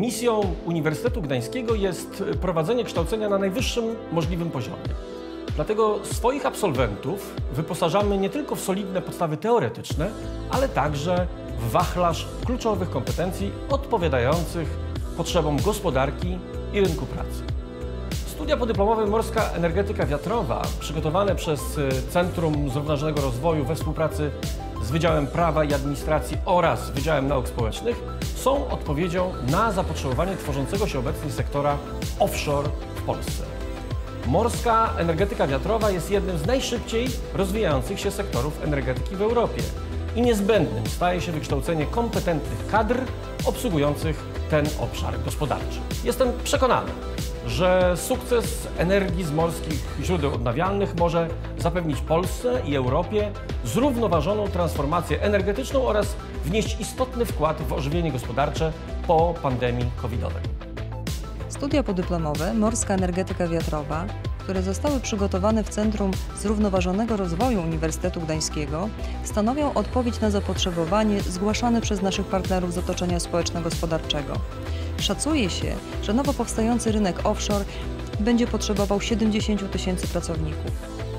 Misją Uniwersytetu Gdańskiego jest prowadzenie kształcenia na najwyższym możliwym poziomie. Dlatego swoich absolwentów wyposażamy nie tylko w solidne podstawy teoretyczne, ale także w wachlarz kluczowych kompetencji odpowiadających potrzebom gospodarki i rynku pracy. Studia podyplomowe Morska Energetyka Wiatrowa, przygotowane przez y, Centrum Zrównoważonego Rozwoju we współpracy z Wydziałem Prawa i Administracji oraz Wydziałem Nauk Społecznych, są odpowiedzią na zapotrzebowanie tworzącego się obecnie sektora offshore w Polsce. Morska energetyka wiatrowa jest jednym z najszybciej rozwijających się sektorów energetyki w Europie i niezbędnym staje się wykształcenie kompetentnych kadr obsługujących ten obszar gospodarczy. Jestem przekonany, że sukces energii z morskich źródeł odnawialnych może zapewnić Polsce i Europie zrównoważoną transformację energetyczną oraz wnieść istotny wkład w ożywienie gospodarcze po pandemii covidowej. Studia podyplomowe Morska Energetyka Wiatrowa, które zostały przygotowane w Centrum Zrównoważonego Rozwoju Uniwersytetu Gdańskiego, stanowią odpowiedź na zapotrzebowanie zgłaszane przez naszych partnerów z otoczenia społeczno-gospodarczego. Szacuje się, że nowo powstający rynek offshore będzie potrzebował 70 tysięcy pracowników.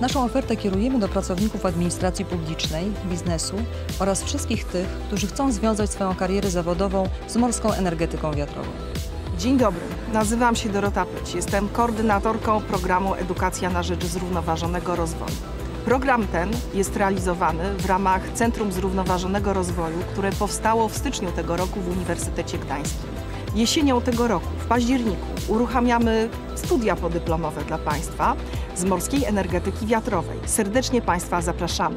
Naszą ofertę kierujemy do pracowników administracji publicznej, biznesu oraz wszystkich tych, którzy chcą związać swoją karierę zawodową z morską energetyką wiatrową. Dzień dobry, nazywam się Dorota Pyć. Jestem koordynatorką programu Edukacja na rzecz zrównoważonego rozwoju. Program ten jest realizowany w ramach Centrum Zrównoważonego Rozwoju, które powstało w styczniu tego roku w Uniwersytecie Gdańskim. Jesienią tego roku, w październiku, uruchamiamy studia podyplomowe dla Państwa z morskiej energetyki wiatrowej. Serdecznie Państwa zapraszamy.